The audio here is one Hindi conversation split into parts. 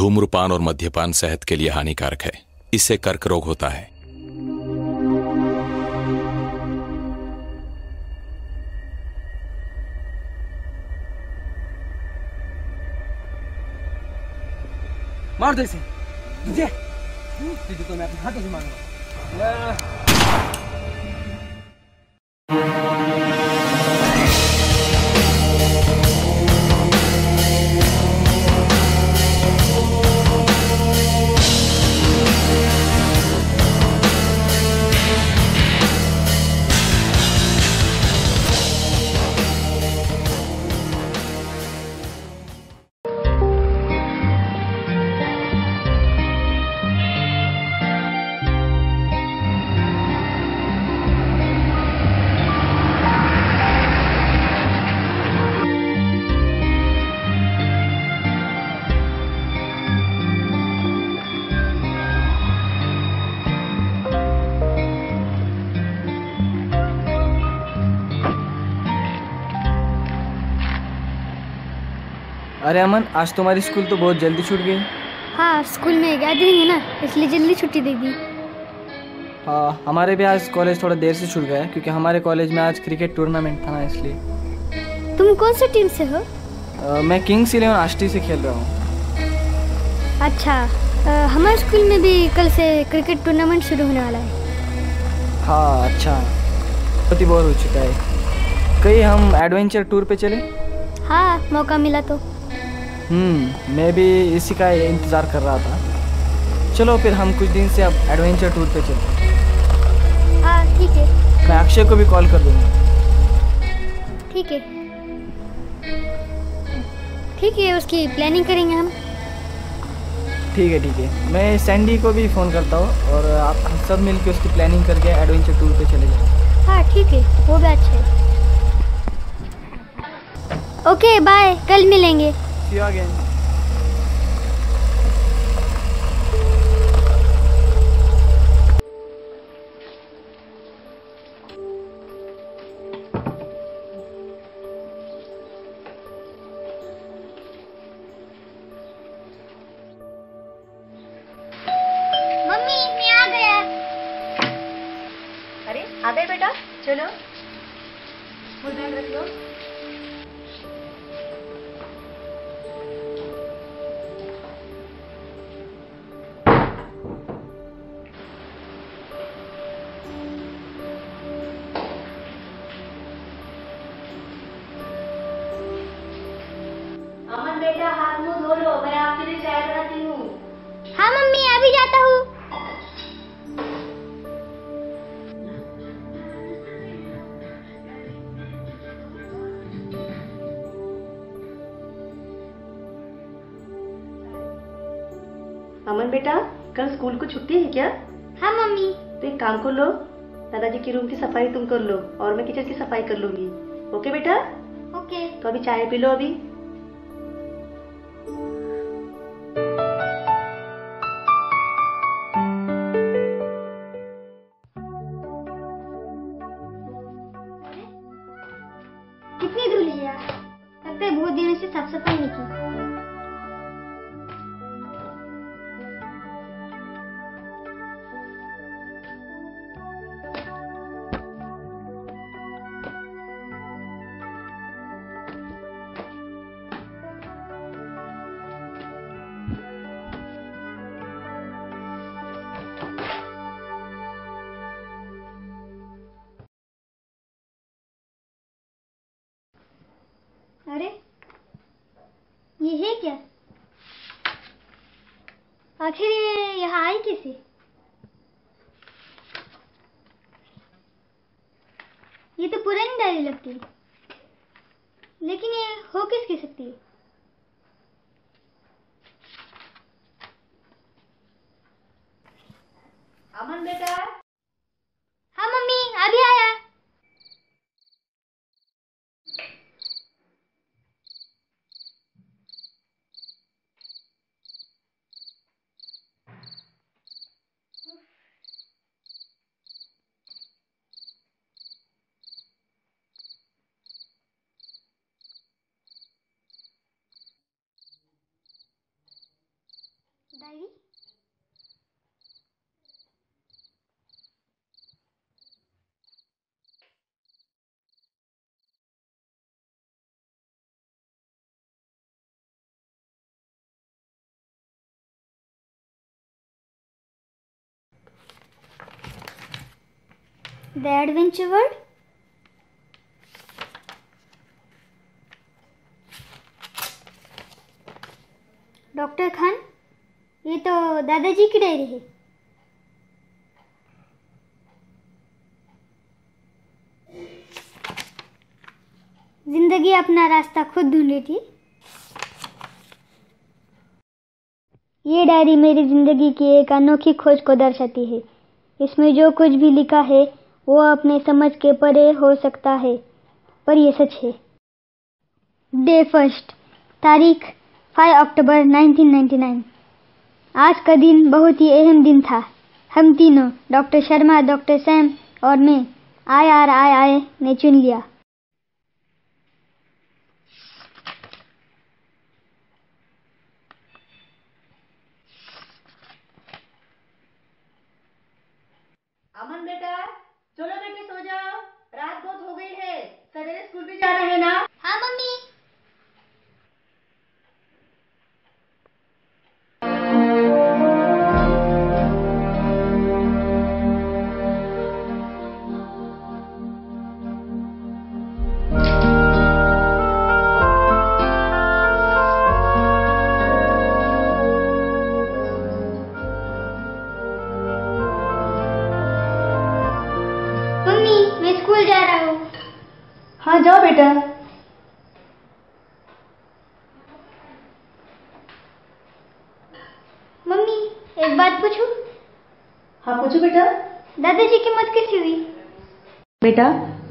धूम्रपान और मध्यपान सेहत के लिए हानिकारक है। इससे कर्क रोग होता है। मार दो इसे। दीजिए दीदी तो मैं अपने हाथों से मारूँगा। अरे अमन आज तुम्हारी स्कूल तो बहुत जल्दी छूट गई। हाँ स्कूल में गैदरिंग है ना इसलिए जल्दी छुट्टी दे दी। हाँ हमारे भी आज कॉलेज थोड़ा देर से छूट गया क्योंकि हमारे कॉलेज में आज क्रिकेट टूर्नामेंट था ना इसलिए। तुम कौन सी टीम से हो? अ, मैं किंग्स इलेवन आष्टी से खेल रहा हूँ। अच्छा अ, हमारे स्कूल में भी कल से क्रिकेट टूर्नामेंट शुरू होने वाला है। हाँ अच्छा। बहुत ही बोर हो चुका है। कहीं हम एडवेंचर टूर पे चले? हाँ मौका मिला तो। मैं भी इसी का इंतज़ार कर रहा था। चलो फिर हम कुछ दिन से अब एडवेंचर टूर पे चलते हैं। हाँ ठीक है। मैं अक्षय को भी कॉल कर दूँगा। ठीक है। ठीक है उसकी प्लानिंग करेंगे हम। ठीक है ठीक है। मैं सैंडी को भी फ़ोन करता हूँ और आप हम सब मिलके उसकी प्लानिंग करके एडवेंचर टूर पे चले जाएँ हाँ ठीक है। वो भी अच्छा है। ओके बाय कल मिलेंगे। See you again. छुट्टी है क्या? हाँ मम्मी। तो एक काम कर लो दादाजी की रूम की सफ़ाई तुम कर लो और मैं किचन की सफ़ाई कर लूँगी। ओके बेटा? ओके तो अभी चाय पी लो अभी। आखिर ये यहाँ आई कैसे? ये तो पुरानी डायरी लगती है। लेकिन ये हो किसकी सकती है? अमन बेटा। The Adventure World? Doctor Khan ये तो दादाजी की डायरी है। ज़िंदगी अपना रास्ता खुद ढूंढ थी ये डायरी मेरी ज़िंदगी की एक अनोखी खोज को दर्शाती है। इसमें जो कुछ भी लिखा है वो अपने समझ के परे हो सकता है, पर ये सच है। डे फ़र्स्ट, तारीख 5 अक्टूबर 1999 आज का दिन बहुत ही अहम दिन था। हम तीनों, डॉक्टर शर्मा, डॉक्टर सैम और मैं आई आर आई आई ने चुन लिया।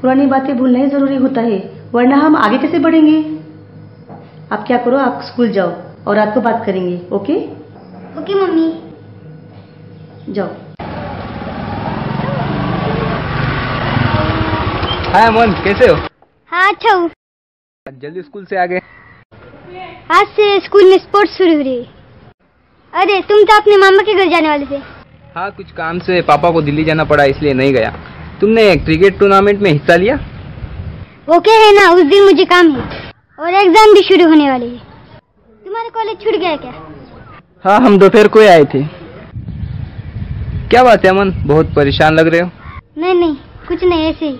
पुरानी बातें भूलना ही ज़रूरी होता है वरना हम आगे कैसे बढ़ेंगे? आप क्या करो आप स्कूल जाओ और रात को बात करेंगे ओके? Okay mummy. जाओ। हाय अमन कैसे हो? हाँ अच्छा हूँ। जल्दी स्कूल से आ गए आज से स्कूल में स्पोर्ट्स शुरू हो रही अरे तुम तो अपने मामा के घर जाने वाले थे। हाँ कुछ काम से पापा को दिल्ली जाना पड़ा इसलिए नहीं गया। तुमने क्रिकेट टूर्नामेंट में हिस्सा लिया? वो क्या है ना उस दिन मुझे काम है और एग्ज़ाम भी शुरू होने वाली है। तुम्हारा कॉलेज छूट गया क्या? हाँ हम दोपहर को ही आए थे। क्या बात है अमन? बहुत परेशान लग रहे हो। नहीं नहीं कुछ नहीं ऐसे ही।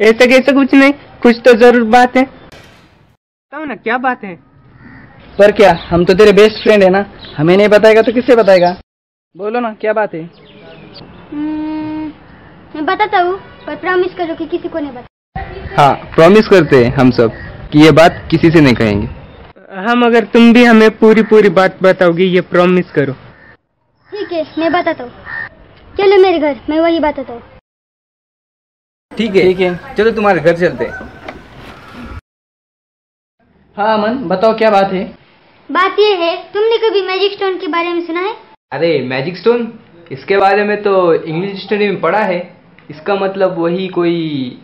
ऐसा कैसे कुछ नहीं? कुछ तो ज़रूर बात है। बताओ ना क्या बात है? पर क्या हम तो तेरे बेस्ट फ्रेंड है ना? हमें नहीं बताएगा तो किससे बताएगा? बोलो ना क्या बात है? हम्म, मैं बताता हूँ पर प्रॉमिस करो कि किसी को नहीं बता हाँ प्रॉमिस करते हैं हम सब कि ये बात किसी से नहीं कहेंगे। हम अगर तुम भी हमें पूरी पूरी बात बताओगी ये प्रॉमिस करो। ठीक है मैं बताता हूँ। चलो मेरे घर मैं वही बताता हूँ। ठीक है ठीक है। चलो तुम्हारे घर चलते हाँ। अमन बताओ क्या बात है? बात ये है तुमने कभी मैजिक स्टोन के बारे में सुना है? अरे मैजिक स्टोन इसके बारे में तो इंग्लिश स्टडी में पढ़ा है। इसका मतलब वही कोई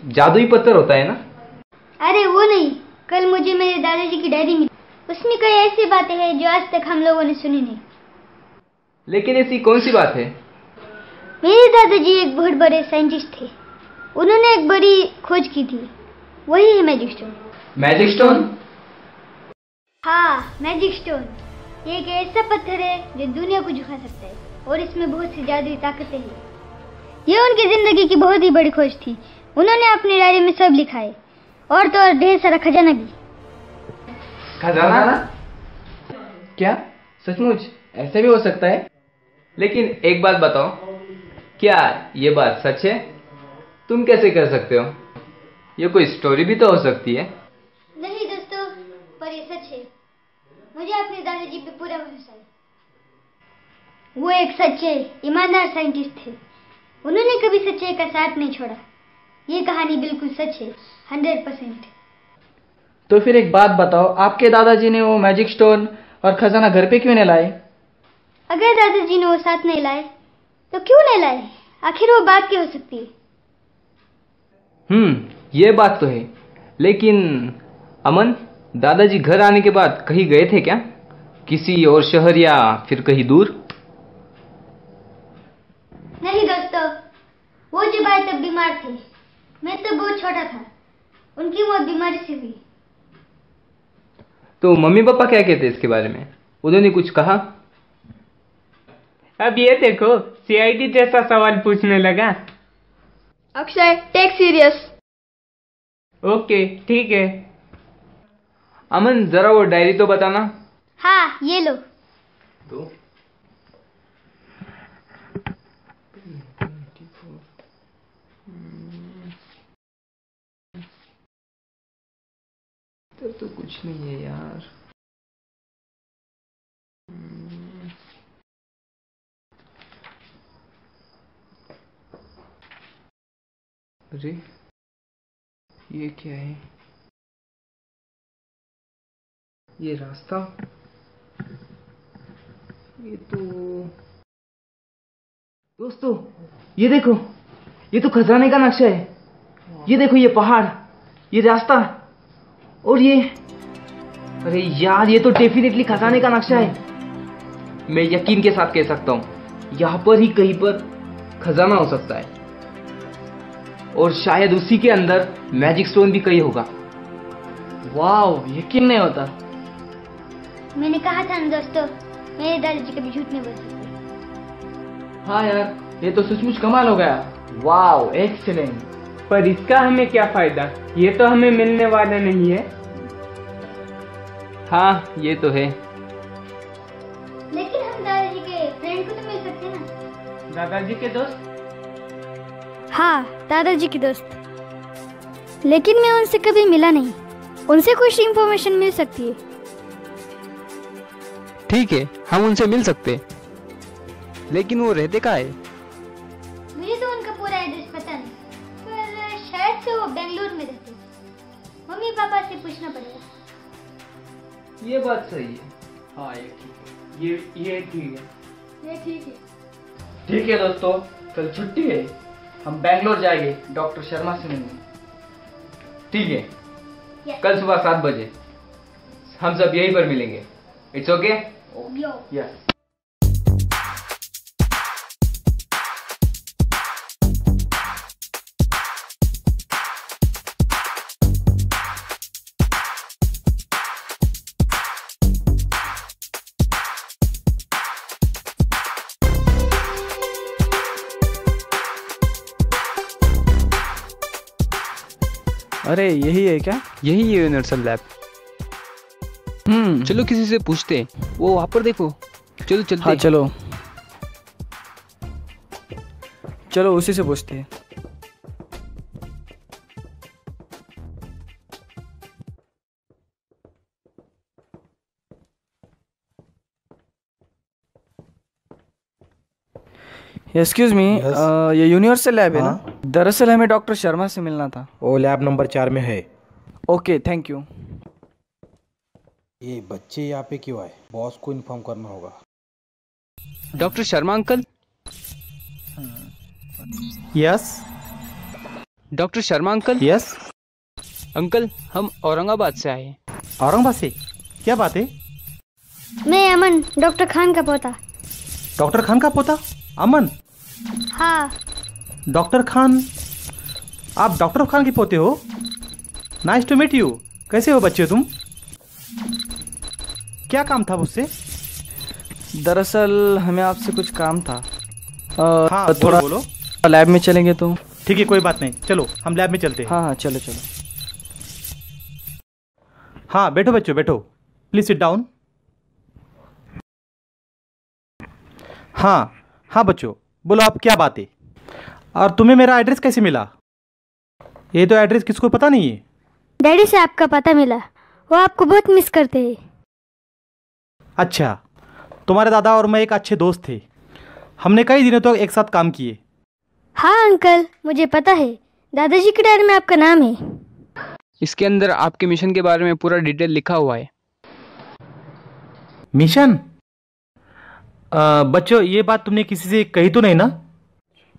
जादुई पत्थर होता है ना? अरे वो नहीं कल मुझे मेरे दादाजी की डायरी मिली। उसमें कई ऐसी बातें हैं जो आज तक हम लोगों ने सुनी नहीं। लेकिन ऐसी कौन सी बात है? मेरे दादाजी एक बहुत बड़े साइंटिस्ट थे। उन्होंने एक बड़ी खोज की थी। वही है मैजिक स्टोन। Magic stone? हाँ मैजिक स्टोन। ये एक ऐसा पत्थर है जो दुनिया को झुका सकता है और इसमें बहुत सी जादुई ताकतें हैं। ये उनकी ज़िंदगी की बहुत ही बड़ी खोज थी। उन्होंने अपनी डायरी में सब लिखा है और तो और ढेर सारा खजाना भी। खजाना? क्या? सचमुच ऐसे भी हो सकता है? लेकिन एक बात बताओ क्या ये बात सच है? तुम कैसे कर सकते हो? ये कोई स्टोरी भी तो हो सकती है। नहीं दोस्तों पर ये सच है। मुझे अपने दादाजी पे पूरा भरोसा है। वो एक सच्चे ईमानदार साइंटिस्ट थे। उन्होंने कभी सच्चाई का साथ नहीं छोड़ा। ये कहानी बिल्कुल सच है हंड्रेड परसेंट तो फिर एक बात बताओ आपके दादाजी ने वो मैजिक स्टोन और खजाना घर पे क्यों नहीं लाए? अगर दादाजी ने वो साथ नहीं लाए तो क्यों नहीं लाए? आखिर वो बात क्या हो सकती है? हम्म ये बात तो है। लेकिन अमन दादाजी घर आने के बाद कहीं गए थे क्या? किसी और शहर या फिर कहीं दूर? नहीं वो जो भाई तब बीमार थे मैं तो बहुत छोटा था उनकी मौत बीमारी से हुई। तो मम्मी पापा क्या कहते इसके बारे में? उन्होंने कुछ कहा? अब ये देखो सीआईडी जैसा सवाल पूछने लगा। अक्षय टेक सीरियस ओके ठीक है। अमन जरा वो डायरी तो बताना। हाँ ये लो। तो? तो, तो कुछ नहीं है यार। अरे ये क्या है? ये रास्ता? ये तो दोस्तों ये देखो ये तो खजाने का नक्शा है। ये देखो ये पहाड़ ये रास्ता। और ये अरे यार ये तो डेफिनेटली खजाने का नक्शा है। मैं यकीन के साथ कह सकता हूँ यहाँ पर ही कहीं पर खजाना हो सकता है। और शायद उसी के अंदर मैजिक स्टोन भी कहीं होगा। वाह यकीन नहीं होता। मैंने कहा था ना दोस्तों मेरे दादाजी कभी झूठ नहीं बोल सकते। हाँ यार ये तो सचमुच कमाल हो गया। वाह एक्सीलेंट पर इसका हमें क्या फ़ायदा? ये तो हमें मिलने वाला नहीं है। हाँ ये तो है। लेकिन हम दादाजी के फ्रेंड को तो मिल सकते हैं ना? दादाजी के दोस्त? हाँ दादाजी की दोस्त। लेकिन मैं उनसे कभी मिला नहीं। उनसे कुछ इंफॉर्मेशन मिल सकती है। ठीक है हम उनसे मिल सकते लेकिन वो रहते कहाँ है? पापा पड़ेगा। ये बात सही है। हाँ ये ठीक है। ये ये ठीक है। ये ठीक है। ठीक है दोस्तों कल छुट्टी है। हम बैंगलोर जाएँगे डॉक्टर शर्मा से मिलने ठीक है? कल सुबह सात बजे। हम सब यहीं पर मिलेंगे। इट्स ओके यो यस अरे यही है क्या? यही है यूनिवर्सल लैब। हम्म। चलो किसी से पूछते हैं। वो वहाँ पर देखो। चलो चलते हाँ चलो। चलो उसी से पूछते हैं। एक्सक्यूज मी ये यूनिवर्सल लैब है ना? दरअसल हमें डॉक्टर शर्मा से मिलना था। वो लैब नंबर चार में है। ओके थैंक यू ये बच्चे यहाँ पे क्यों आए? बॉस को इन्फॉर्म करना होगा। Doctor Sharma uncle? Yes doctor Sharma uncle? Yes uncle हम औरंगाबाद से आए हैं। औरंगाबाद से? क्या बात है? मैं अमन डॉक्टर खान का पोता। डॉक्टर खान का पोता? अमन? हाँ। डॉक्टर खान आप डॉक्टर खान के पोते हो? नाइस टू मीट यू कैसे हो बच्चे तुम? क्या काम था मुझसे दरअसल हमें आपसे कुछ काम था। अ, हाँ थोड़ा बोलो। लैब में चलेंगे तो? ठीक है कोई बात नहीं। चलो हम लैब में चलते हैं। हाँ हाँ चलो चलो। हाँ बैठो बच्चों बैठो। प्लीज़ सिट डाउन हाँ हाँ बच्चों बोलो आप क्या बात है? और तुम्हें मेरा एड्रेस कैसे मिला? ये तो एड्रेस किसको पता नहीं है? डैडी से आपका पता मिला। वो आपको बहुत मिस करते हैं। अच्छा तुम्हारे दादा और मैं एक अच्छे दोस्त थे। हमने कई दिनों तक तो एक साथ काम किए। हाँ अंकल मुझे पता है। दादाजी के डायरी में आपका नाम है। इसके अंदर आपके मिशन के बारे में पूरा डिटेल लिखा हुआ है। मिशन? बच्चों ये बात तुमने किसी से कही तो नहीं ना?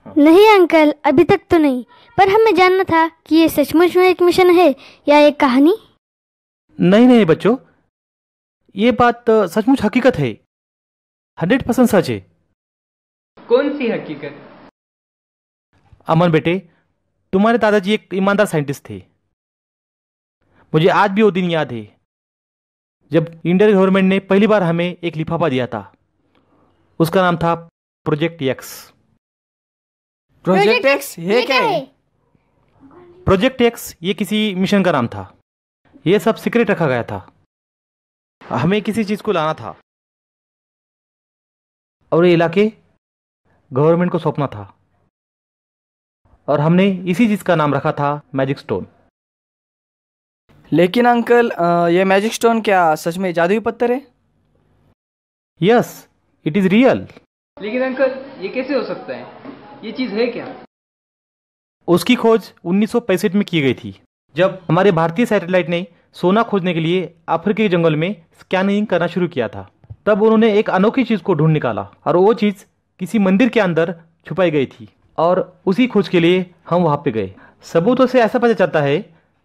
नहीं अंकल अभी तक तो नहीं। पर हमें जानना था कि ये सचमुच में एक मिशन है या एक कहानी? नहीं नहीं बच्चों। ये बात सचमुच हकीकत है। हंड्रेड परसेंट सच है। कौन सी हकीकत? अमन बेटे तुम्हारे दादाजी एक ईमानदार साइंटिस्ट थे। मुझे आज भी वो दिन याद है जब इंडियन गवर्नमेंट ने पहली बार हमें एक लिफाफा दिया था। उसका नाम था प्रोजेक्ट एक्स प्रोजेक्ट एक्स ये क्या है? प्रोजेक्ट एक्स ये किसी मिशन का नाम था। ये सब सीक्रेट रखा गया था। हमें किसी चीज़ को लाना था। और ये इलाके गवर्नमेंट को सौंपना था। और हमने इसी चीज़ का नाम रखा था मैजिक स्टोन लेकिन अंकल ये मैजिक स्टोन क्या सच में जादुई पत्थर है? यस इट इज़ रियल लेकिन अंकल ये कैसे हो सकता है? ये चीज़ है क्या? उसकी खोज 1965 में की गई थी, जब हमारे भारतीय सैटेलाइट ने सोना खोजने के लिए अफ्रीकी जंगल में स्कैनिंग करना शुरू किया था। तब उन्होंने एक अनोखी चीज़ को ढूंढ निकाला और वो चीज़ किसी मंदिर के अंदर छुपाई गई थी और उसी खोज के लिए हम वहाँ पे गए। सबूतों से ऐसा पता चलता है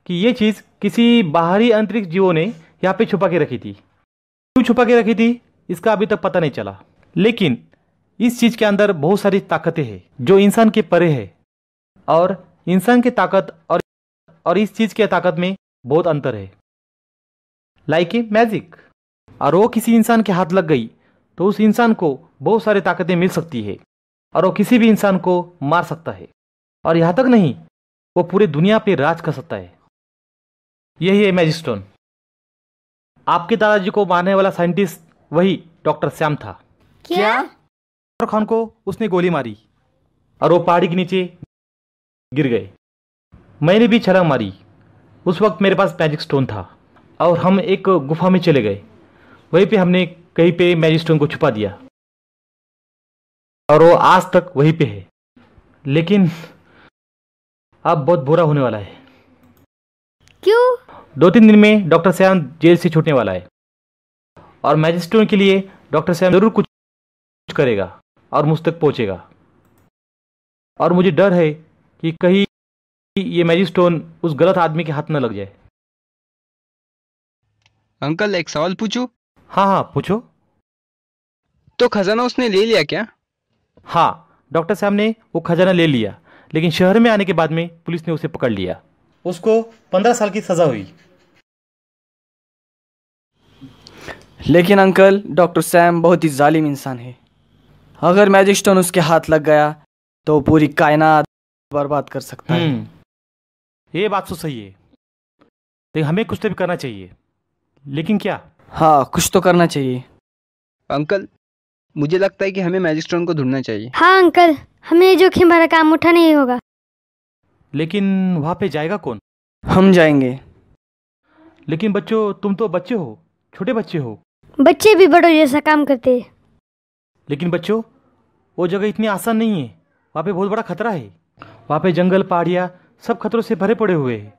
कि ये चीज़ किसी बाहरी अंतरिक्ष जीवों ने यहाँ पे छुपा के रखी थी। क्यों छुपा के रखी थी, इसका अभी तक पता नहीं चला। लेकिन इस चीज़ के अंदर बहुत सारी ताकतें हैं, जो इंसान के परे है। और इंसान की ताकत और और इस चीज़ की ताकत में बहुत अंतर है। लाइक ए मैजिक और वो किसी इंसान के हाथ लग गई तो उस इंसान को बहुत सारी ताकतें मिल सकती है, और वो किसी भी इंसान को मार सकता है। और यहाँ तक नहीं, वो पूरे दुनिया पे राज कर सकता है। यही है मैजिक स्टोन आपके दादाजी को मारने वाला साइंटिस्ट वही डॉक्टर श्याम था। क्या? डॉक्टर खान को उसने गोली मारी और वो पहाड़ी के नीचे गिर गए। मैंने भी छलांग मारी। उस वक्त मेरे पास मैजिक स्टोन था और हम एक गुफा में चले गए। वहीं पे हमने कहीं पे मैजिक स्टोन को छुपा दिया। और वो आज तक वहीं पे है। लेकिन अब बहुत बुरा होने वाला है। क्यों? दो तीन दिन में डॉक्टर श्याम जेल से छूटने वाला है। और मैजिक स्टोन के लिए डॉक्टर श्याम ज़रूर कुछ करेगा। और मुझ तक पहुंचेगा। और मुझे डर है कि कहीं ये मैजिक स्टोन उस गलत आदमी के हाथ न लग जाए। अंकल एक सवाल पूछूँ? हाँ हाँ पूछो। तो खजाना उसने ले लिया क्या? हाँ डॉक्टर साहब ने वो खजाना ले लिया लेकिन शहर में आने के बाद में पुलिस ने उसे पकड़ लिया। उसको पंद्रह साल की सजा हुई। लेकिन अंकल डॉक्टर सैम बहुत ही जालिम इंसान है। अगर मैजिक स्टोन उसके हाथ लग गया तो पूरी कायनात बर्बाद कर सकता है। हम्म। ये बात तो सही है। लेकिन हमें कुछ तो भी करना चाहिए। लेकिन क्या? हाँ कुछ तो करना चाहिए। अंकल मुझे लगता है कि हमें मैजिक स्टोन को ढूंढना चाहिए। हाँ अंकल हमें जोखिम भरा काम उठाना ही होगा। लेकिन वहाँ पे जाएगा कौन? हम जाएँगे। लेकिन बच्चों तुम तो बच्चे हो छोटे बच्चे हो। बच्चे भी बड़ों जैसा काम करते हैं। लेकिन बच्चों वो जगह इतनी आसान नहीं है। वहाँ पे बहुत बड़ा खतरा है। वहाँ पे जंगल पहाड़ियाँ सब खतरों से भरे पड़े हुए हैं।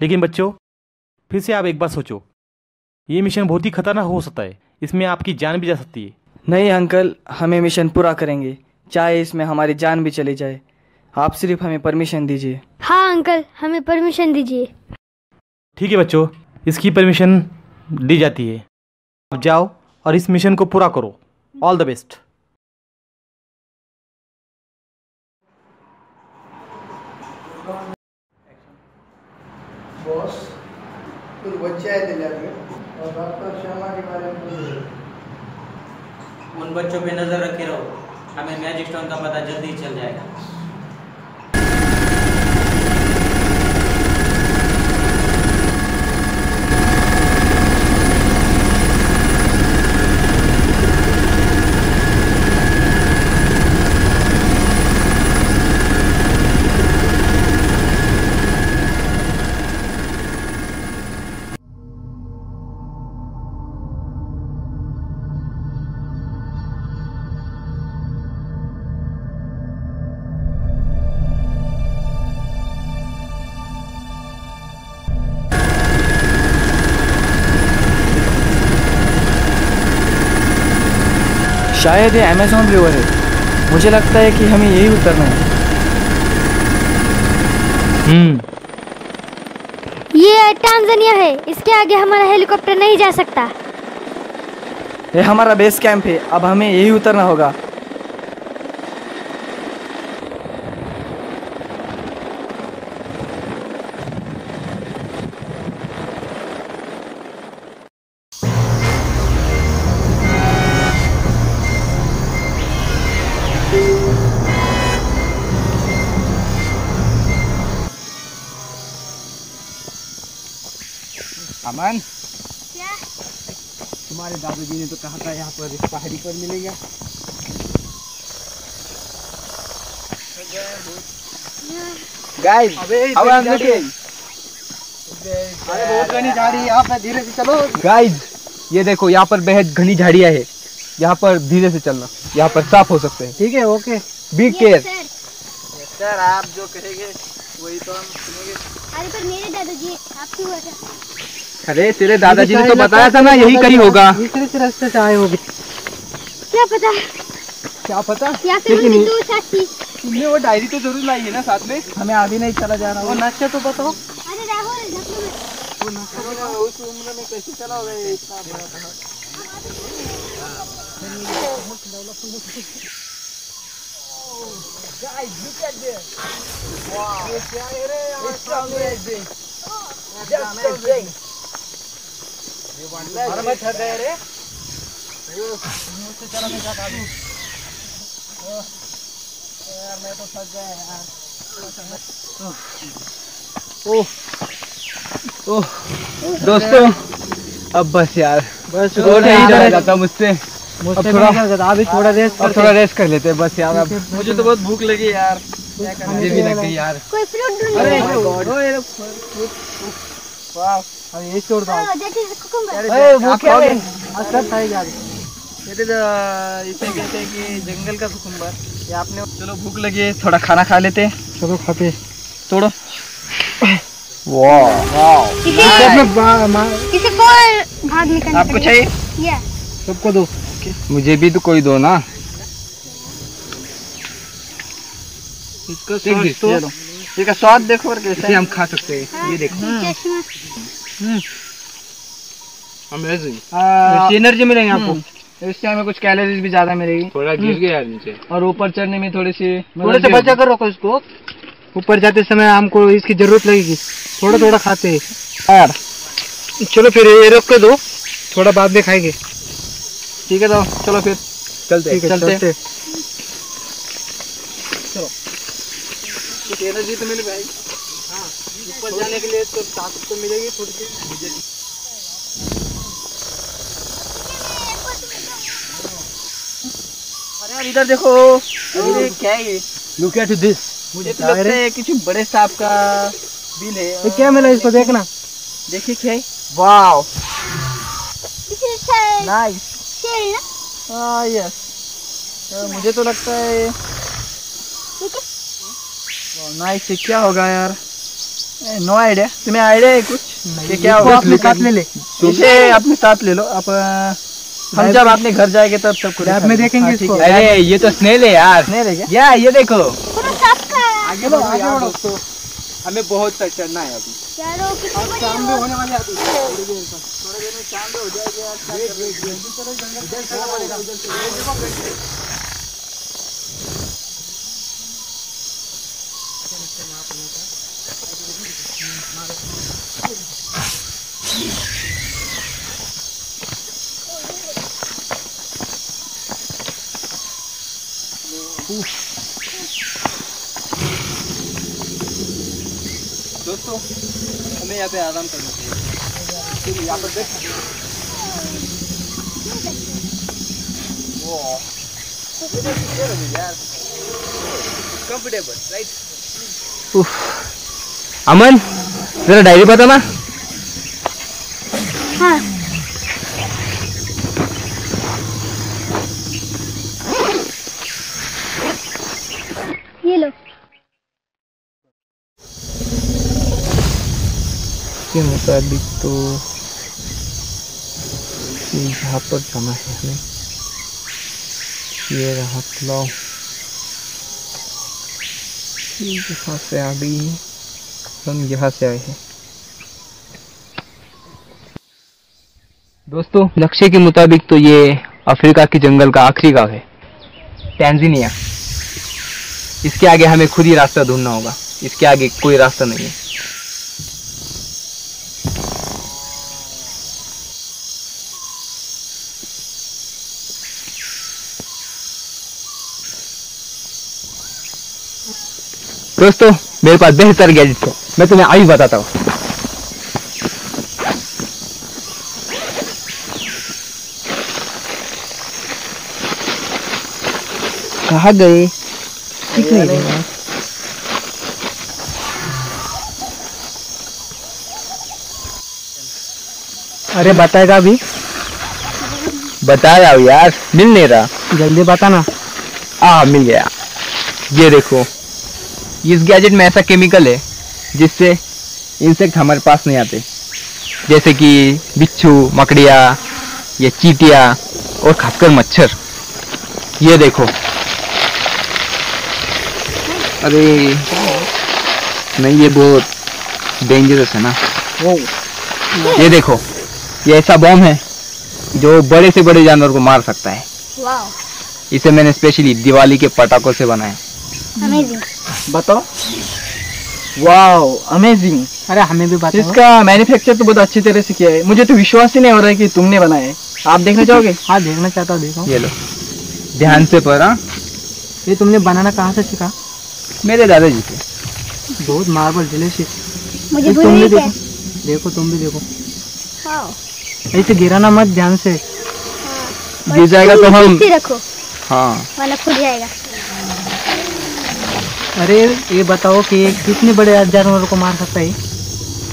लेकिन बच्चों फिर से आप एक बार सोचो। ये मिशन बहुत ही खतरनाक हो सकता है। इसमें आपकी जान भी जा सकती है। नहीं अंकल हमें मिशन पूरा करेंगे। चाहे इसमें हमारी जान भी चली जाए। आप सिर्फ़ हमें परमिशन दीजिए। हाँ अंकल हमें परमिशन दीजिए। ठीक है बच्चों इसकी परमिशन दी जाती है। अब जाओ और इस मिशन को पूरा करो। ऑल द बेस्ट बॉस कुछ बच्चे आए थे जाके और डॉक्टर शर्मा के बारे में पूछ रहे थे। उन बच्चों पे नज़र रखे रहो। हमें मैजिक स्टोन का पता जल्दी चल जाएगा। शायद ये अमेजोन रिवर है। मुझे लगता है कि हमें यही उतरना है। हम्म। ये टांजानिया है। इसके आगे हमारा हेलीकॉप्टर नहीं जा सकता। ये हमारा बेस कैंप है। अब हमें यही उतरना होगा। दादाजी ने तो कहा था यहाँ पर पहाड़ी पर मिलेगा। गाइस अब हम लुके अरे बहुत घनी झाड़ी यहाँ पे धीरे से चलो। गाइस ये देखो यहाँ पर बेहद घनी झाड़ियाँ है। यहाँ पर धीरे से चलना यहाँ पर साफ़ हो सकते हैं। ठीक है ओके। बी केयर सर आप जो कहेंगे वही तो हम सुनेंगे। अरे पर मेरे दादाजी आपकी हुआ था अरे तेरे दादाजी ने तो बताया था ना यही कहीं होगा। रास्ते से आए होगे। क्या पता? क्या पता? लेकिन तुमने वो डायरी तो ज़रूर लाई है ना साथ में? हमें अभी नहीं चला जा रहा वो नक्शा तो बताओ। अरे राहुल उस उम्र में कैसे चला होगा इतना Guys, look at this. Wow. It's amazing. Just amazing. अरे मैं थक गया रे मुझसे चला नहीं जाता अभी यार मैं तो थक गया यार ओह ओह दोस्तों अब बस यार बस और नहीं जाता मुझसे अब थोड़ा अभी थोड़ा रेस्ट अब थोड़ा रेस्ट कर लेते हैं बस यार। अब मुझे तो बहुत भूख लगी यार। मुझे भी लग गई यार। कोई फ्रूट ढूंढ अरे लो वाह। अरे ये छोड़ दो दैट इज़ कुकुम्बर अरे वो क्या है? सब खाई जा रही ये तो इसे कहते हैं कि जंगल का कुकुम्बर। ये आपने चलो भूख लगी है थोड़ा खाना खा लेते हैं। चलो खाते तोड़ो। वाह वाह। किसी को और भाग निकलना आपको चाहिए? या सबको दो। मुझे भी तो कोई दो ना। इसका स्वाद तो इसका स्वाद देखो और कैसा हम खा सकते हैं। ये देखो। चश्मा अमेजिंग एनर्जी मिलेगी आपको। इससे हमें कुछ कैलोरीज भी ज़्यादा मिलेगी। थोड़ा गिर गया नीचे। और ऊपर चढ़ने में थोड़ी सी थोड़े से बचा कर रखो इसको। ऊपर जाते समय हमको इसकी ज़रूरत लगेगी। थोड़ा थोड़ा खाते हैं। यार। चलो फिर ये रोक के दो। थोड़ा बाद में खाएँगे। ठीक है तो चलो फिर। चलते चलते चलो। कुछ एनर्जी तो मिल हाँ ऊपर जाने के लिए तो ताकत तो मिलेगी थोड़ी सी अरे यार इधर देखो। अरे क्या है ये? लुक एट दिस मुझे तो लगता है कुछ बड़े सांप का बिल है। ये क्या मिला इसको देखना? देखिए क्या है। वाओ दिस इज़ नाइस हाँ यस मुझे तो लगता है नाइस ये क्या होगा यार? नो आइडिया तुम्हें आइडिया है कुछ? ये क्या होगा? अपने साथ ले ले इसे अपने साथ ले लो. आप हम जब अपने घर जाएँगे तब सबको लैब में देखेंगे इसको। अरे ये तो स्नेल है यार। स्नेल है क्या? या ये देखो। पूरा आगे बढ़ो आगे बढ़ो। दोस्तों हमें बहुत तक चढ़ना है अभी। शाम में होने वाले अभी। थोड़ी देर तक थोड़ी देर में शाम में हो जाएगी यार क्या करें? चलो जंगल इधर चलना पड़ेगा उधर से ये देखो पेड़। दोस्तों, हमें यहाँ पे आराम करना चाहिए। यहाँ पर देख। कंफर्टेबल राइट अमन जरा डायरी बता हाँ। ये लो। के मुताबिक तो यहाँ पर जाना है हमें, ये रहा पुलाव यहाँ से आ गई हम यहाँ से आए हैं। दोस्तों नक्शे के मुताबिक तो ये अफ्रीका के जंगल का आखिरी गाँव है टैंजिनिया इसके आगे हमें खुद ही रास्ता ढूंढना होगा, इसके आगे कोई रास्ता नहीं है। दोस्तों, मेरे पास बेहतर गैजेट है, मैं तुम्हें आई बताता हूँ। कहा गए? दिख नहीं रहे। अरे बताएगा अभी। बता रहा हूँ यार मिल नहीं रहा। जल्दी बताना। आ मिल गया। ये देखो इस गैजेट में ऐसा केमिकल है जिससे इंसेक्ट हमारे पास नहीं आते। जैसे कि बिच्छू मकड़िया या चीटिया और खासकर मच्छर। ये देखो। अरे नहीं ये बहुत डेंजरस है ना। ये देखो ये ऐसा बॉम्ब है जो बड़े से बड़े जानवर को मार सकता है। इसे मैंने स्पेशली दिवाली के पटाखों से बनाया। बताओ। वाओ अमेजिंग अरे हमें भी बताओ। इसका मैन्युफैक्चर तो बहुत अच्छी तरह से किया है। मुझे तो विश्वास ही नहीं हो रहा है कि तुमने बनाया है। आप देखना चाहोगे? हाँ देखना चाहता हूँ देखो। ये लो। ध्यान से पर हाँ। ये तुमने बनाना कहाँ से सीखा? मेरे दादाजी से बहुत मार्बल ज़िले से मुझे तुम भी देखो। देखो तुम भी देखो। वाओ ऐसे गिराना मत ध्यान से। गिर जाएगा तो हम रखो। हाँ। वाला खुद जाएगा। अरे ये बताओ कि कितने बड़े जानवरों को मार सकता है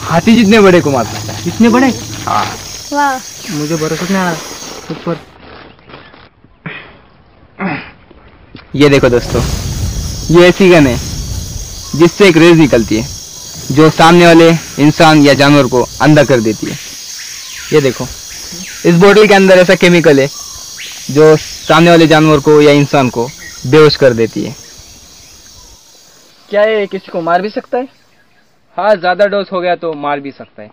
हाथी जितने बड़े को मार सकता है। इतने बड़े? हाँ। वाह। मुझे भरोसा नहीं आ रहा। खुद पर ये देखो दोस्तों ये ऐसी गन है, जिससे एक रेज निकलती है, जो सामने वाले इंसान या जानवर को अंधा कर देती है। ये देखो, इस बोतल के अंदर ऐसा केमिकल है, जो सामने वाले जानवर को या इंसान को बेहोश कर देती है। क्या ये किसी को मार भी सकता है? हाँ ज़्यादा डोज हो गया तो मार भी सकता है।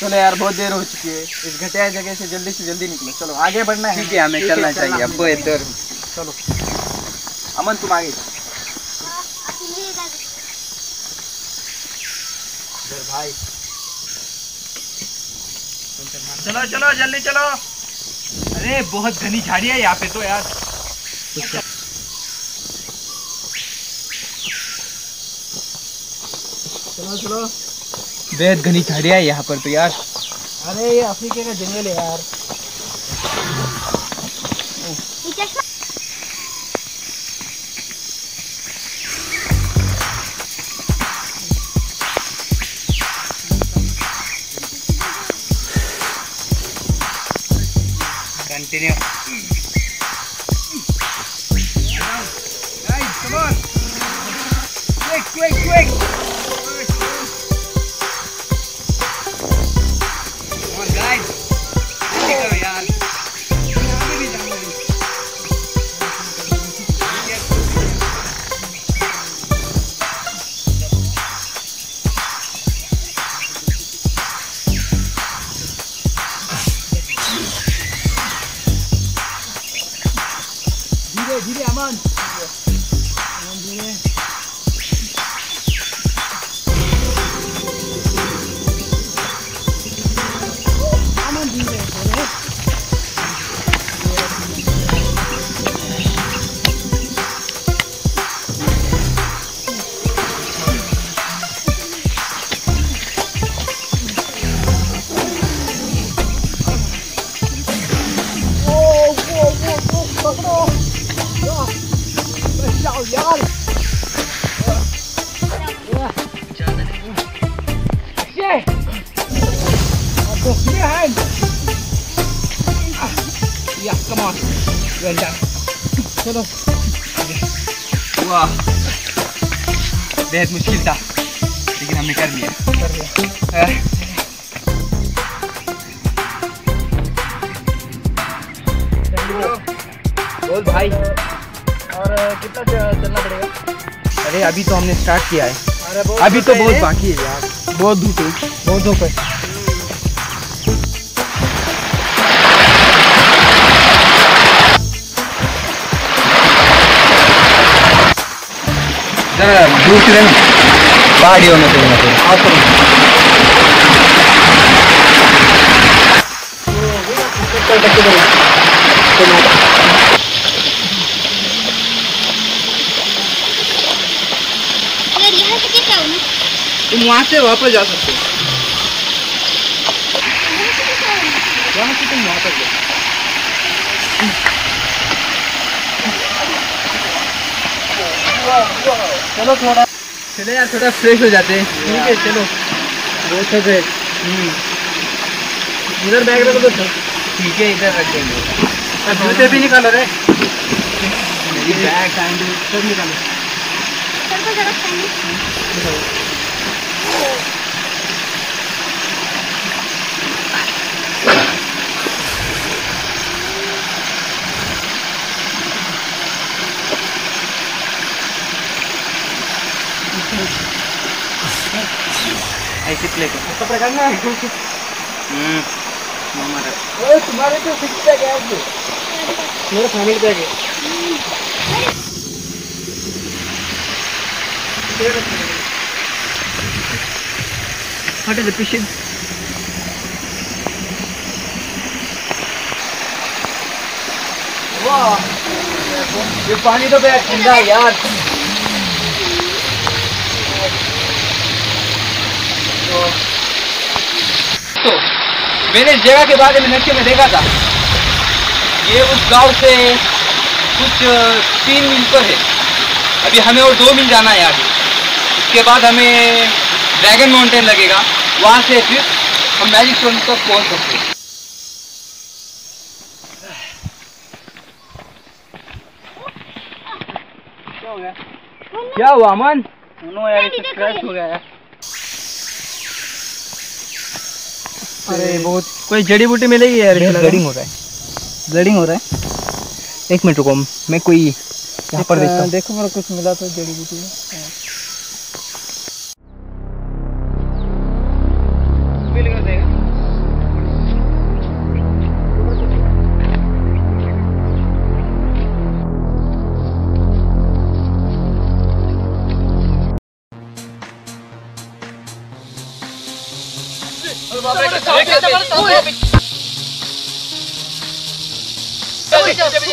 चलो यार बहुत देर हो चुकी है। इस घटिया जगह से जल्दी से जल्दी निकलो। चलो आगे बढ़ना है। ठीक है हमें चलना चाहिए। अब इधर चलो। अमन तुम आगे। जाओ। भाई। चलो चलो जल्दी चलो। अरे बहुत घनी झाड़ी है यहाँ पे तो यार। चलो चलो। बेहद घनी झाड़ियाँ है यहाँ पर तो यार। अरे ये अफ्रीका का जंगल है यार। Continue come on. Well done. चलो। वाह. बेहद मुश्किल था लेकिन हमने कर लिया। कर लिया। बोल भाई। और कितना चलना पड़ेगा? अरे अभी तो हमने स्टार्ट किया है। अरे अभी तो बहुत बाकी है यार। बहुत धूप है बहुत धूप है पहाड़ी चाहिए तुम वहाँ से वापस जा सकते हो वहाँ से तुम वहाँ तक जाओ चलो थोड़ा चले यार थोड़ा फ्रेश हो जाते हैं। ठीक है चलो। बहुत थक गए। इधर बैग रखो तो ठीक है इधर रख देंगे। जूते भी निकालो रे। बैग सैंडल सब निकालो। को? हम्म मामा तुम्हारे तो सिक्स पैक है आज। मेरा फैमिली पैक है। What is the fishing? वाह। ये पानी तो बेहद ठंडा है यार। तो मैंने इस जगह के बारे में नक्शे में देखा था। ये उस गाँव से कुछ तीन मील पर है। अभी हमें और दो मील जाना है आगे। उसके बाद हमें ड्रैगन माउंटेन लगेगा। वहाँ से फिर हम मैजिक स्टोन तक पहुँच सकते हैं। क्या हुआ अमन? उन्होंने यार हो गया अरे बहुत कोई जड़ी बूटी मिलेगी यार ब्लडिंग हो रहा है। ब्लडिंग हो रहा है। एक मिनट रुको मैं कोई यहाँ पर देखता हूँ। देखो मेरा कुछ मिला तो जड़ी बूटी।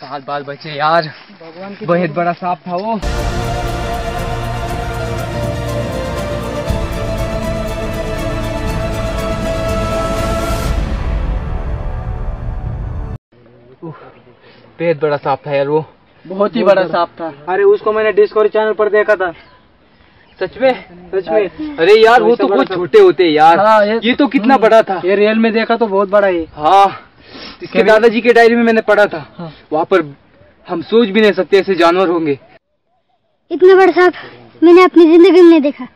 साल बाल बचे यार। भगवान बहुत बड़ा सांप था वो। बेहद बड़ा सांप था यार वो। बहुत ही बड़ा सांप था। अरे उसको मैंने डिस्कवरी चैनल पर देखा था। सच में? सच में। अरे यार वो तो बहुत छोटे होते यार। हाँ, ये तो कितना बड़ा था। ये रियल में देखा तो बहुत बड़ा है। हाँ। इसके दादाजी के डायरी में मैंने पढ़ा था। हाँ। वहाँ पर हम सोच भी नहीं सकते ऐसे जानवर होंगे। इतना बड़ा सांप मैंने अपनी ज़िंदगी में नहीं देखा।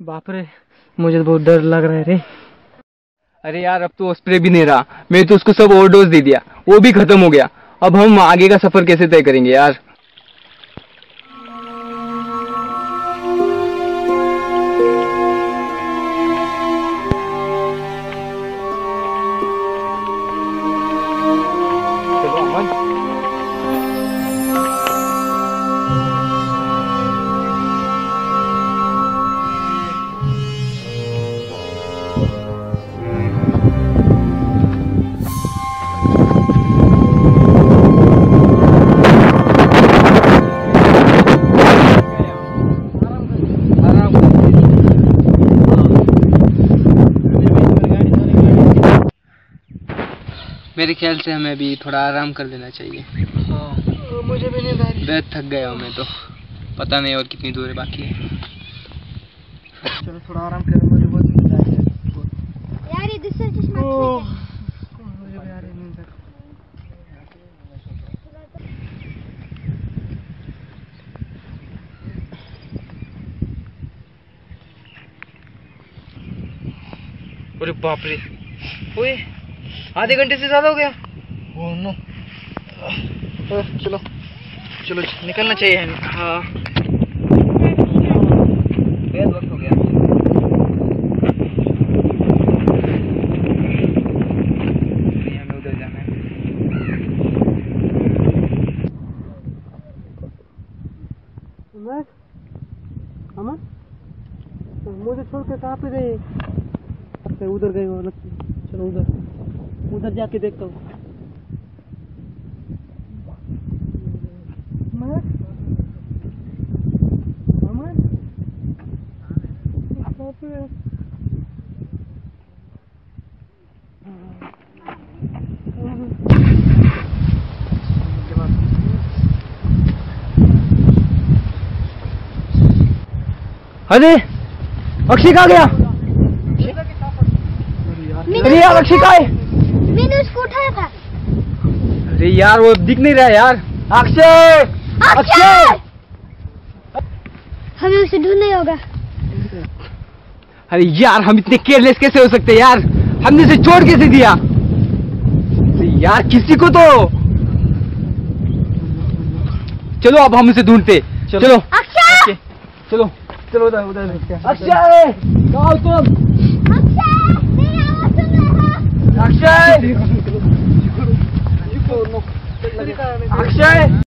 बाप रे मुझे तो बहुत डर लग रहा है रे। अरे यार अब तो स्प्रे भी नहीं रहा। मैं तो उसको सब ओवरडोज दे दिया। वो भी खत्म हो गया। अब हम आगे का सफ़र कैसे तय करेंगे यार? ख्याल से हमें अभी थोड़ा आराम कर लेना चाहिए। मुझे भी नहीं भाई बहुत थक गया हूँ मैं तो। पता नहीं और कितनी दूर है। बाकी है। बापरे आधे घंटे से ज़्यादा हो गया। Oh no. चलो। चलो निकलना चाहिए हमें। हाँ। बेहद वक्त हो गया। हमें उधर जाना है। अमन मुझे छोड़ के कहाँ पे गए अच्छा उधर गए वो लगती चलो उधर। उधर जाके देखता हूँ। है? अरे अक्षय कहाँ गया? अरे यार अक्षय कहाँ है? मैंने उसको उठाया था। अरे यार वो दिख नहीं रहा यार। अक्षय! अक्षय! हमें उसे ढूंढना होगा। अरे यार हम इतने केयरलेस कैसे हो सकते यार? हमने उसे छोड़ कैसे दिया? यार किसी को तो। चलो अब हम उसे ढूंढते। चलो। अक्षय! चलो। चलो उधर उधर अक्षय! कहाँ तुम। अक्षय अक्षय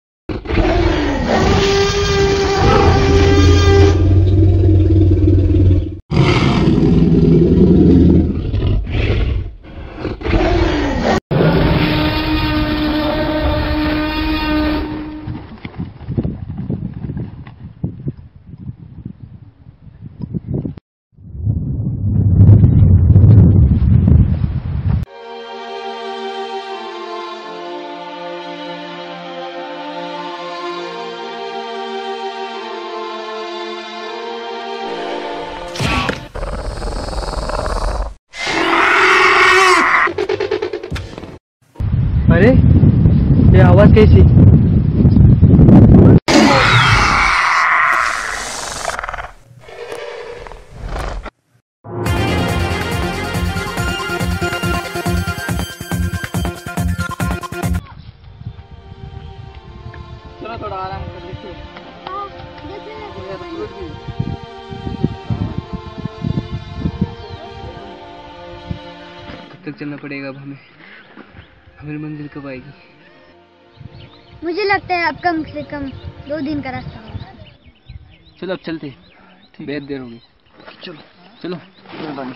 अरे ये आवाज़ कैसी? थोड़ा आराम कर तक चलना पड़ेगा अब हमें? हमारी मंजिल कब आएगी? मुझे लगता है अब कम से कम दो दिन का रास्ता होगा। चलो अब चलते बेहद देर होगी चलो। चलो मेहरबानी।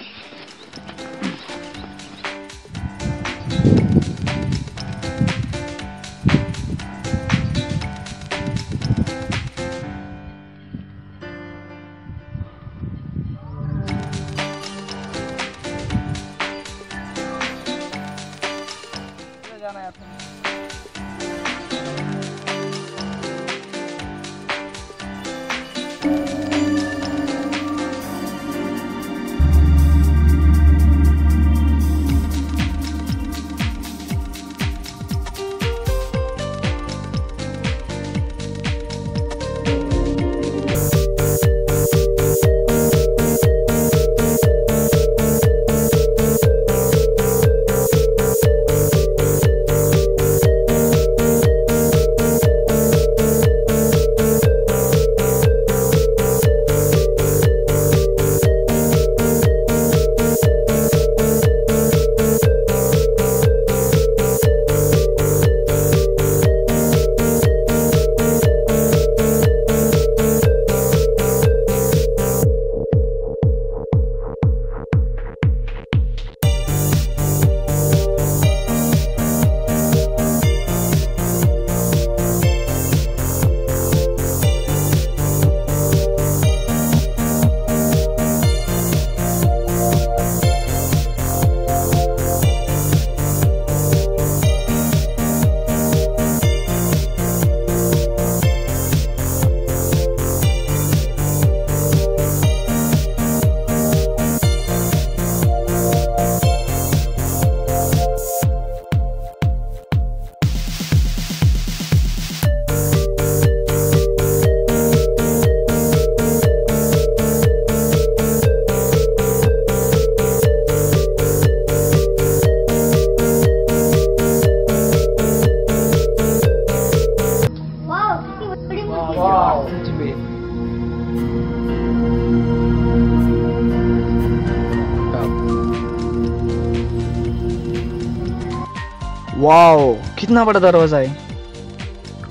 कितना बड़ा दरवाज़ा है?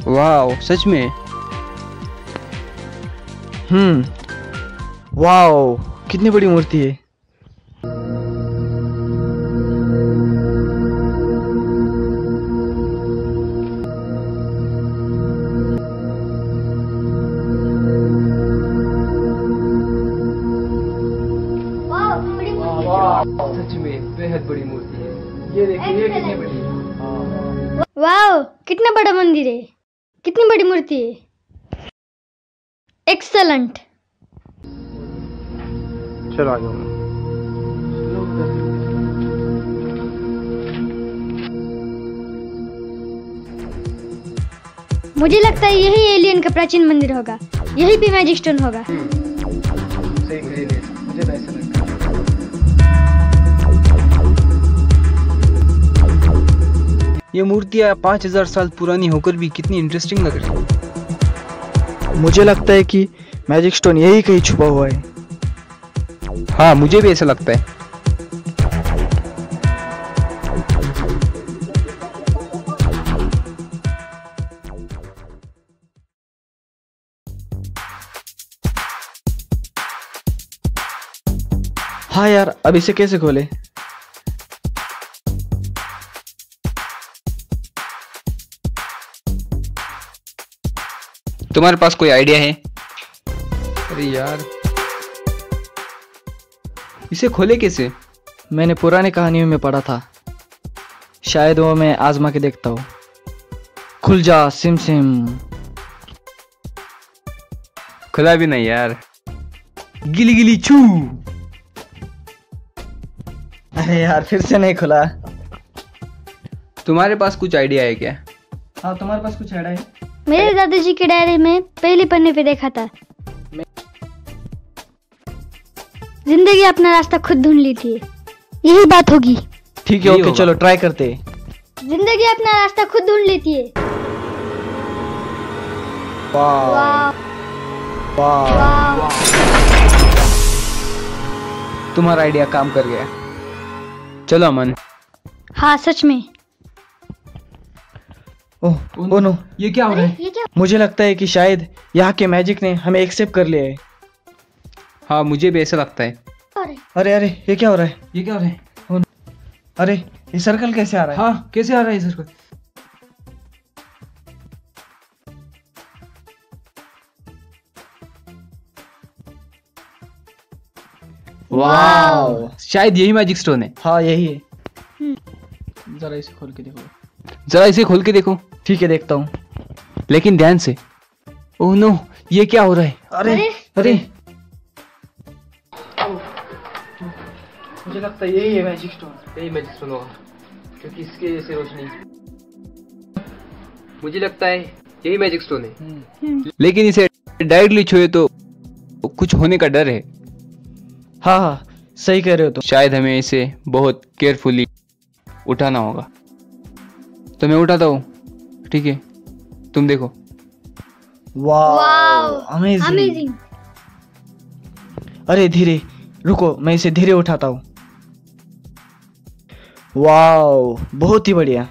वाओ सच में? हम्म वाओ कितनी बड़ी मूर्ति है। प्राचीन मंदिर होगा यही भी मैजिक स्टोन होगा। सही कह रहे हैं। मुझे तो ऐसा लगता ये मूर्तियाँ पाँच हज़ार साल पुरानी होकर भी कितनी इंटरेस्टिंग लग रही है। मुझे लगता है कि मैजिक स्टोन यही कहीं छुपा हुआ है। हाँ मुझे भी ऐसा लगता है। अब इसे कैसे खोले? तुम्हारे पास कोई आइडिया है? अरे यार। इसे खोले कैसे? मैंने पुराने कहानियों में पढ़ा था। शायद वो मैं आजमा के देखता हूँ। खुल जा सिम सिम खुला भी नहीं यार। गिली गिली छू अरे यार फिर से नहीं खुला। तुम्हारे पास कुछ आइडिया है क्या? हाँ तुम्हारे पास कुछ आइडिया है? मेरे दादाजी की डायरी में पहले पन्ने पे देखा था। ज़िंदगी अपना रास्ता खुद ढूंढ ली थी। यही बात होगी। ठीक है ओके चलो ट्राई करते। ज़िंदगी अपना रास्ता खुद ढूंढ लेती है वाह वाह वाह तुम्हारा आइडिया काम कर गया। चलो अमन। हाँ सच में। Oh oh no. ये क्या हो रहा है? मुझे लगता है कि शायद यहाँ के मैजिक ने हमें एक्सेप्ट कर लिया है। हाँ मुझे भी ऐसा लगता है। अरे। अरे ये क्या हो रहा है? ये क्या हो रहा है? अरे ये सर्कल कैसे आ रहा है? हाँ कैसे आ रहा है सर वाह शायद यही मैजिक स्टोन है। हाँ यही है। जरा इसे खोल के देखो। जरा इसे खोल के देखो। ठीक है देखता हूँ। लेकिन ध्यान से। ओह नो ये क्या हो रहा है? अरे। अरे मुझे लगता है यही है मैजिक स्टोन यही मैजिक स्टोन होगा क्योंकि इसके जैसे रोशनी। मुझे लगता है यही मैजिक स्टोन है। लेकिन इसे डायरेक्टली छुए तो कुछ होने का डर है। हाँ हाँ। सही कह रहे हो तो शायद हमें इसे बहुत केयरफुली उठाना होगा। तो मैं उठाता हूँ ठीक है? तुम देखो। अमेजिंग अरे धीरे रुको मैं इसे धीरे उठाता हूँ। वाओ बहुत ही बढ़िया।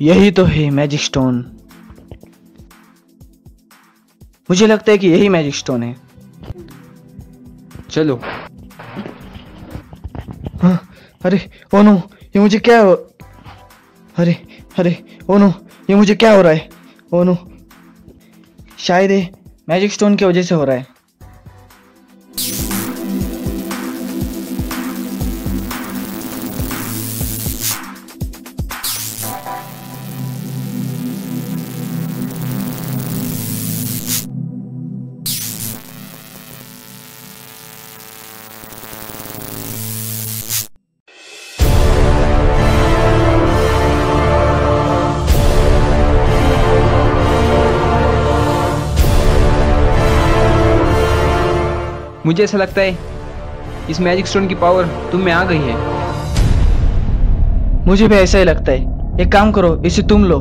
यही तो है मैजिक स्टोन मुझे लगता है कि यही मैजिक स्टोन है। चलो। हाँ, अरे ओनो ये मुझे क्या हो अरे अरे ओनो ये मुझे क्या हो रहा है? ओनो शायद ये मैजिक स्टोन की वजह से हो रहा है। मुझे ऐसा लगता है, इस मैजिक स्टोन की पावर तुम में आ गई है। मुझे भी ऐसा ही लगता है। एक काम करो, इसे तुम लो।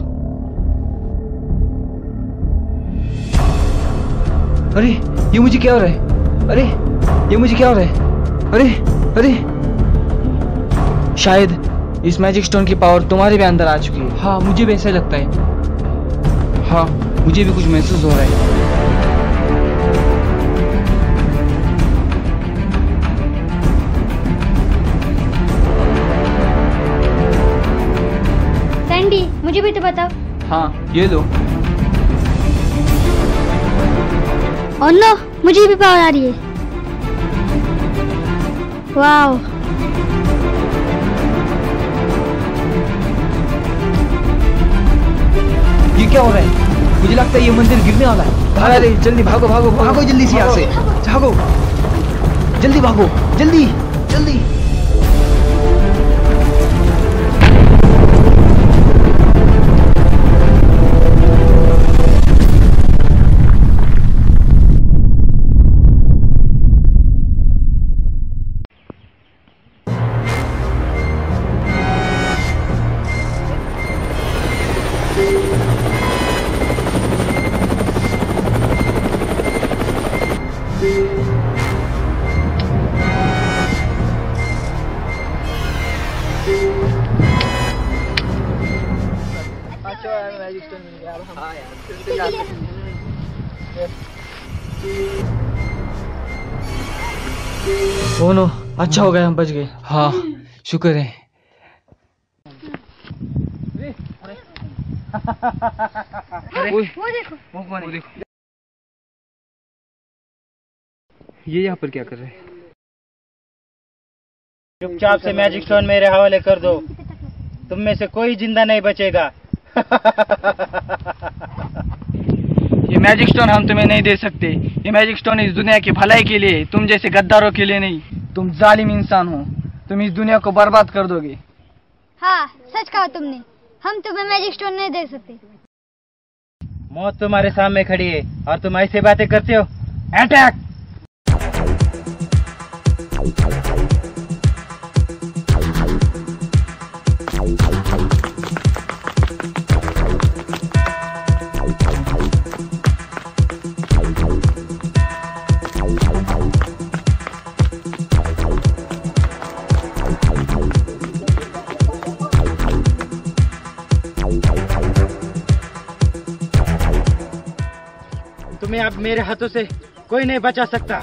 अरे, ये मुझे क्या हो रहा है? अरे, ये मुझे क्या हो रहा है? अरे अरे। शायद इस मैजिक स्टोन की पावर तुम्हारे भी अंदर आ चुकी है। हाँ मुझे भी ऐसा लगता है। हाँ मुझे भी कुछ महसूस हो रहा है। मुझे भी तो बताओ। हाँ ये लो। और नो मुझे भी पावर आ रही है। वाओ। ये क्या हो रहा है? मुझे लगता है ये मंदिर गिरने वाला है। अरे जल्दी भागो भागो भागो जल्दी से यहाँ से। भागो जल्दी भागो जल्दी जल्दी। ओ अच्छा हो गया हम बच गए। हाँ शुक्र है। वो देखो। वो कौन? वो देखो। ये यहाँ पर क्या कर रहे हैं? चुपचाप से मैजिक स्टोन मेरे हवाले कर दो। तुम में से कोई ज़िंदा नहीं बचेगा। ये मैजिक स्टोन हम तुम्हें नहीं दे सकते। ये मैजिक स्टोन इस दुनिया की भलाई के लिए तुम जैसे गद्दारों के लिए नहीं। तुम जालिम इंसान हो। तुम इस दुनिया को बर्बाद कर दोगे। हाँ सच कहा तुमने। हम तुम्हें मैजिक स्टोन नहीं दे सकते। मौत तुम्हारे सामने खड़ी है और तुम ऐसे बातें करते हो। अटैक मेरे हाथों से कोई नहीं बचा सकता।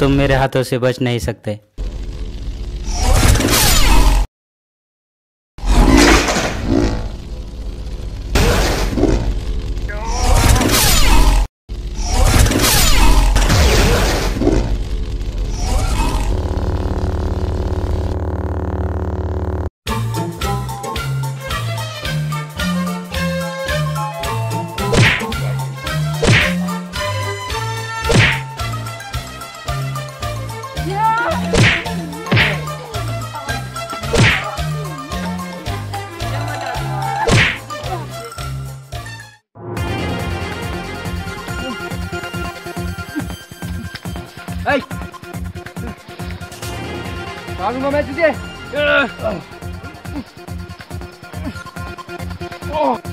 तुम मेरे हाथों से बच नहीं सकते। मारूँगा मैं तुझे उठ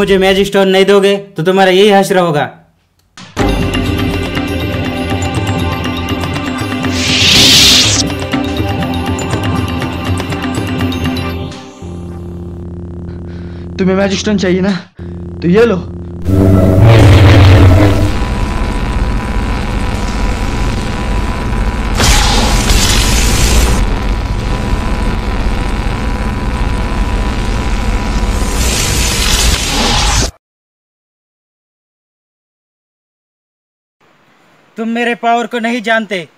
मुझे मैजिक स्टोन नहीं दोगे तो तुम्हारा यही हश्र होगा। तुम्हें मैजिक स्टोन चाहिए ना तो ये लो। तुम मेरे पावर को नहीं जानते।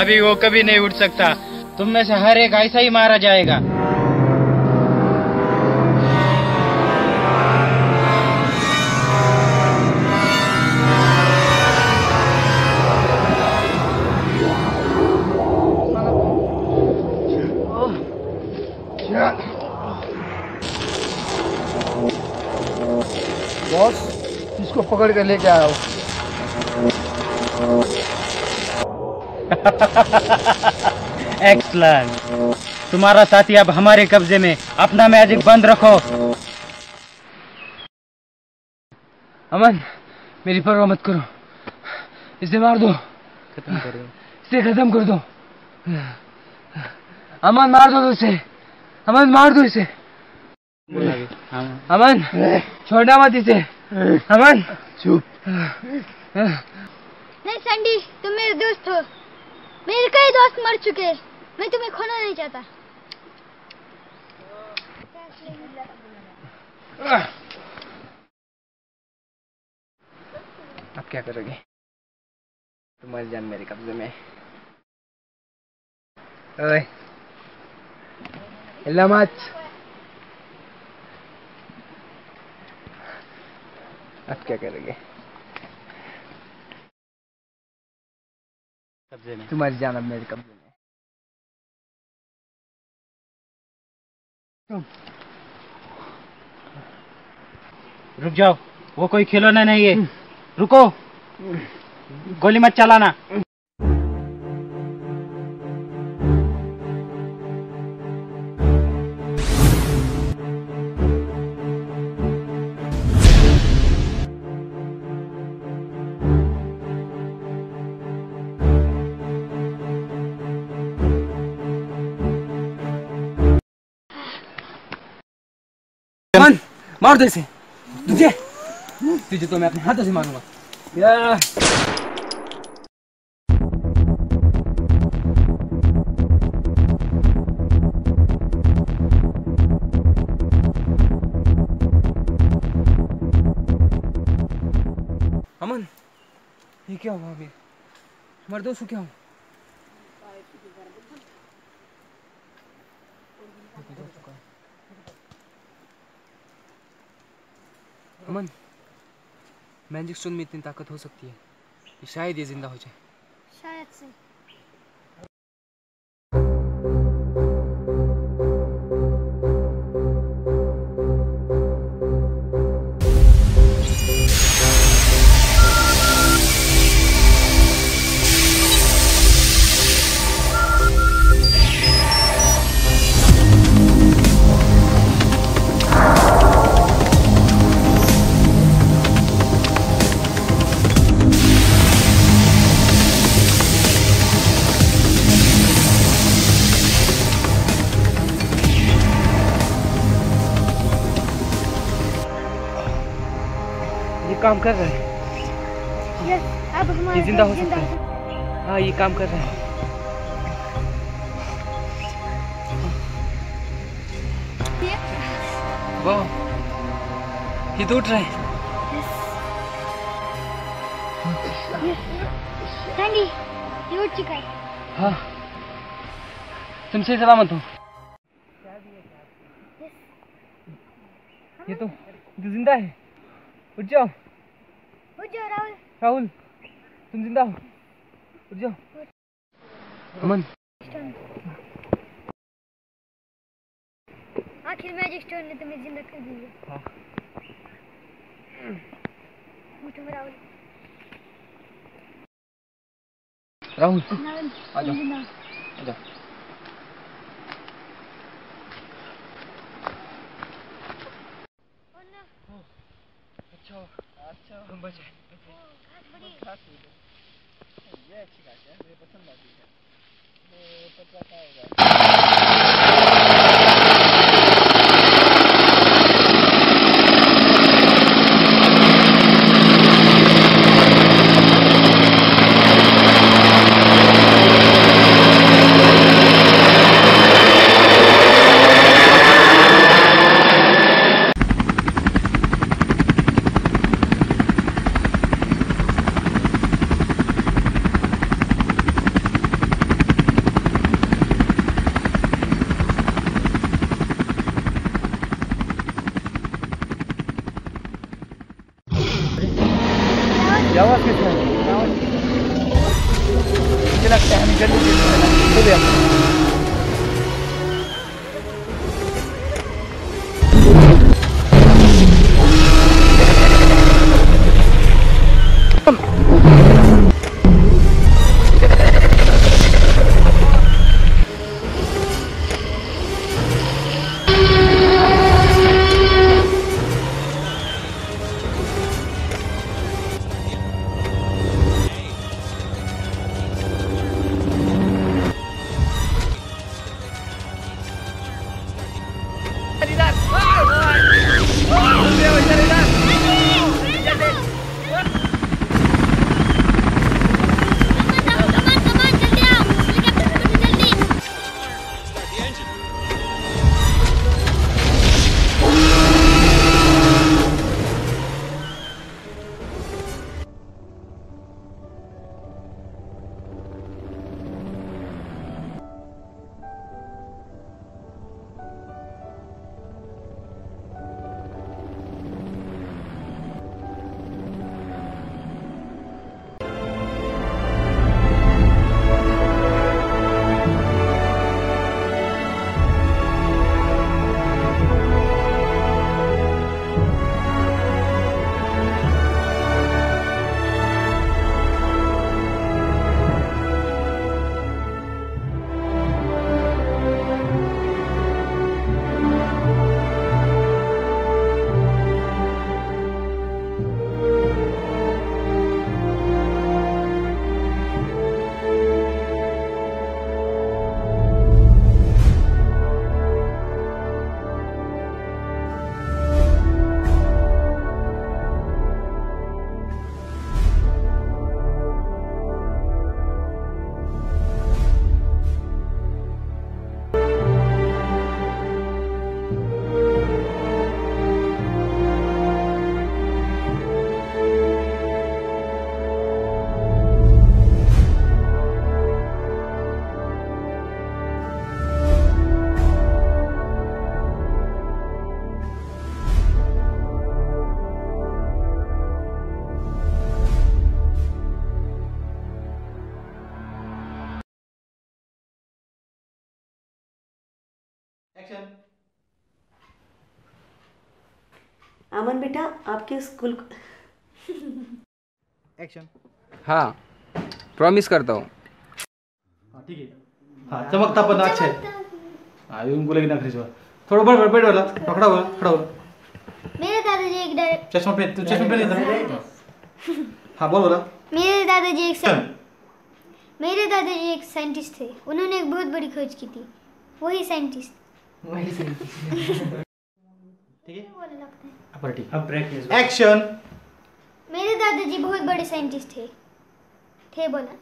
अभी वो कभी नहीं उठ सकता। तुम में से हर एक ऐसा ही मारा जाएगा। बॉस इसको पकड़ कर लेके आया हूँ। एक्सलेंट तुम्हारा साथी अब हमारे कब्जे में अपना मैजिक बंद रखो। अमन मेरी परवाह मत करो। इसे मार दो। खत्म करो इसे खत्म कर दो। अमन मार दो इसे। अमन मार दो इसे। अमन छोड़ना मत इसे। अमन। चुप। नहीं संडी तुम मेरे दोस्त हो। मेरे कई दोस्त मर चुके हैं। मैं तुम्हें खोना नहीं चाहता। अब क्या करोगे? तुम्हारी जान मेरे कब्जे में मत। अब क्या करोगे? कब्जे में। तुम्हारी जान अब मेरे कब्जे में। रुक। जाओ। वो कोई खिलौना नहीं है। रुको। गोली मत चलाना। मार दो इसे। तुझे। तुझे तो मैं अपने हाथों से मारूँगा। अमन, ये क्या हुआ अभी? मर दो क्या हुआ? अमन, मैजिक स्टोन में इतनी ताकत हो सकती है शायद ये ज़िंदा हो जाए। शायद से। काम कर रहा है। यस अब हमारा ज़िंदा हो सकता है। हाँ ये काम कर रहा है। वाह ये तो उठ रहा है। सैंडी ये उठ चुका है। हाँ तुम सही सलामत हो। ये तो तो ज़िंदा है। उठ जाओ। जाओ राहुल। राहुल तुम ज़िंदा हो। उठ जाओ। अमन आखिर मैजिक स्टोन ने तुम्हें ज़िंदा कर दिया। हाँ। उठो राहुल। राहुल राहुल आ जाओ। आ जाओ। अच्छा अच्छा। तुम बचे ये अच्छी अमन बेटा आपके स्कूल एक्शन हाँ प्रॉमिस करता हूँ। हाँ ठीक है। हाँ चमकता पण अच्छा है हाँ येऊन बोला ना खरीच थोडं बड बड वाला। पकडा बोला खडा बोला मेरे दादाजी एक डायरेक्ट चष्मा पेन तू पेन इधर हाँ बोल बोला। मेरे दादाजी एक साइ- मेरे दादाजी एक साइंटिस्ट थे। उन्होंने एक बहुत बड़ी खोज की थी। वही साइंटिस्ट ठीक है बोलने है? ठीक अब ब्रेक एक्शन मेरे दादाजी बहुत बड़े साइंटिस्ट थे। थे बोला।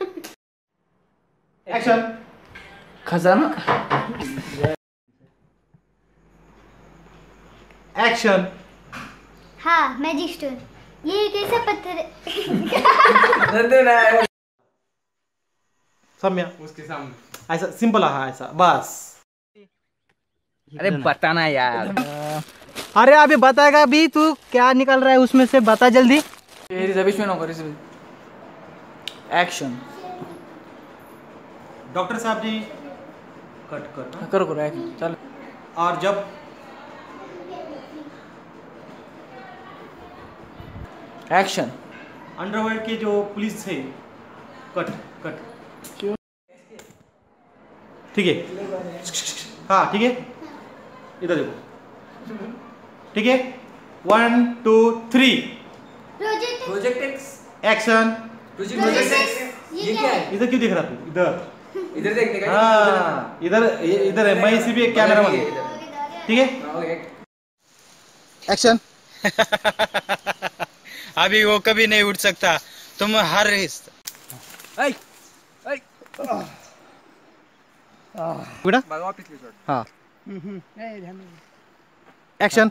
एक्शन खजाना? एक्शन हाँ मैजिक स्टोन ये कैसा पत्थर है। सम्या। उसके सामने। ऐसा सिंपल हाँ ऐसा। बस। अरे बताना यार। अरे अभी बताएगा अभी तू क्या निकल रहा है उसमें से बता जल्दी। एक्शन डॉक्टर साहब जी कट कट करो करो एक्शन चल। और जब एक्शन अंडरवर्ल्ड के जो पुलिस थे कट कट। क्यों? ठीक है? हाँ ठीक है? इधर देखो। ठीक है? One two three project action project X ये क्या है? इधर क्यों देख रहा तू? इधर। इधर देखने का हाँ इधर इधर है मैं इसी भी एक कैमरा में ठीक है? एक्शन अभी वो कभी नहीं उठ सकता। तुम हर बेटा? हाँ। एक्शन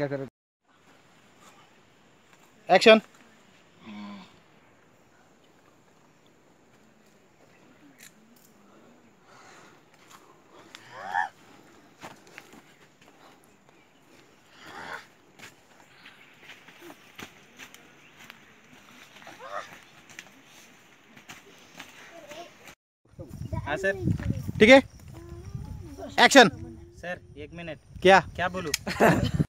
एक्शन हाँ सर। ठीक है? एक्शन सर एक मिनट क्या? क्या बोलूँ?